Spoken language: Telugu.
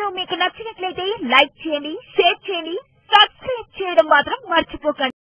వీడియో మీకు నచ్చినట్లయితే లైక్ చేయండి షేర్ చేయండి సబ్స్క్రైబ్ చేయడం మాత్రం మర్చిపోకండి.